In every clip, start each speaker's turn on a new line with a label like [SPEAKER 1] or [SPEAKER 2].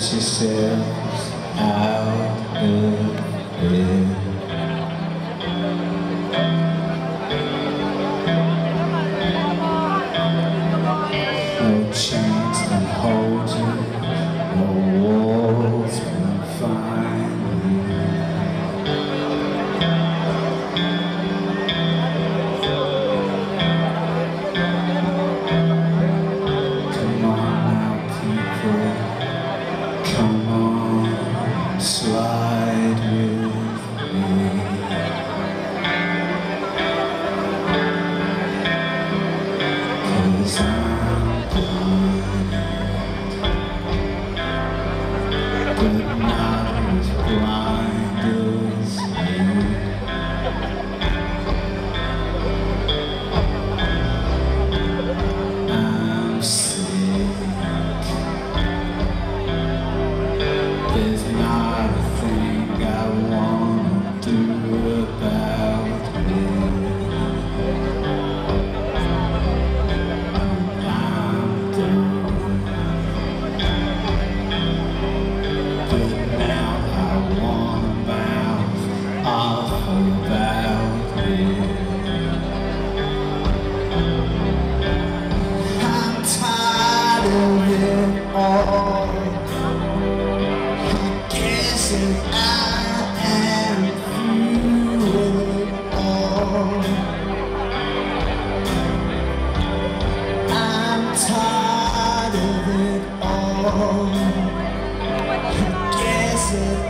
[SPEAKER 1] sincere slide with me. Cause I'm blind, but not as blind still. I'm I am through it all. I'm tired of it all. I'm.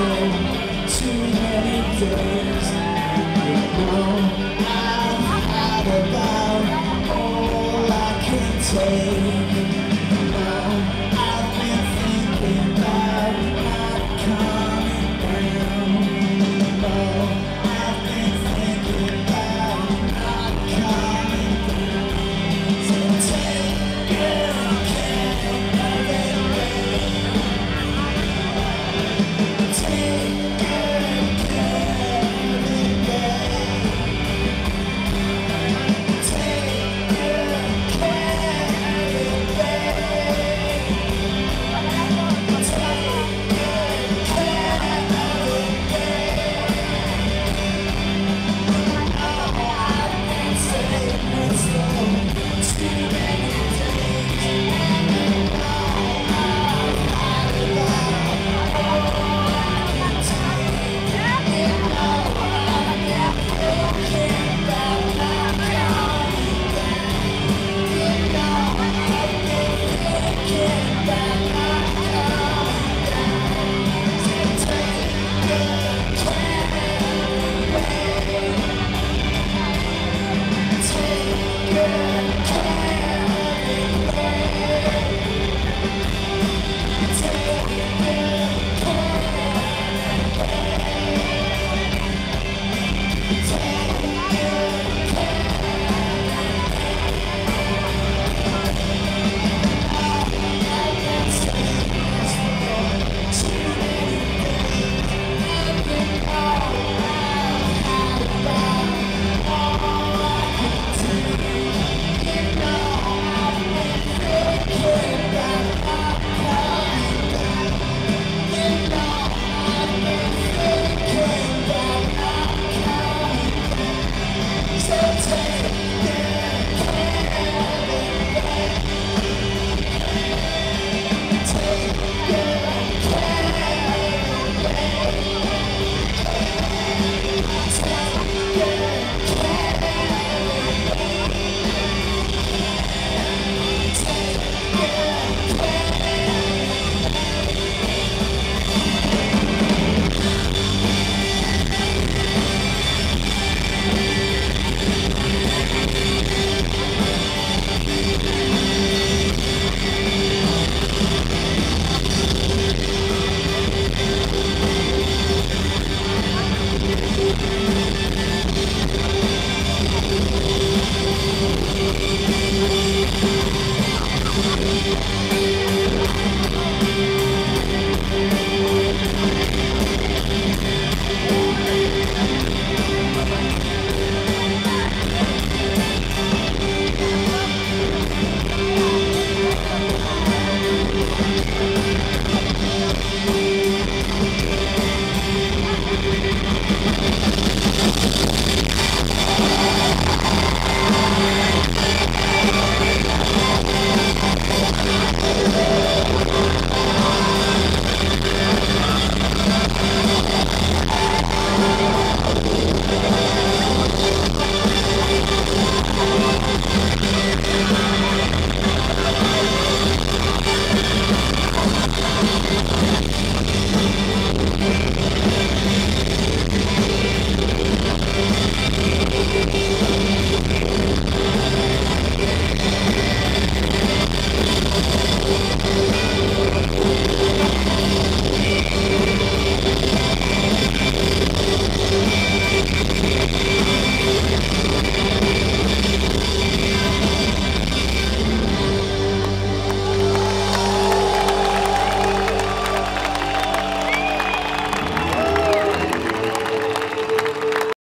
[SPEAKER 1] too many days I've had about all I can take. Yeah.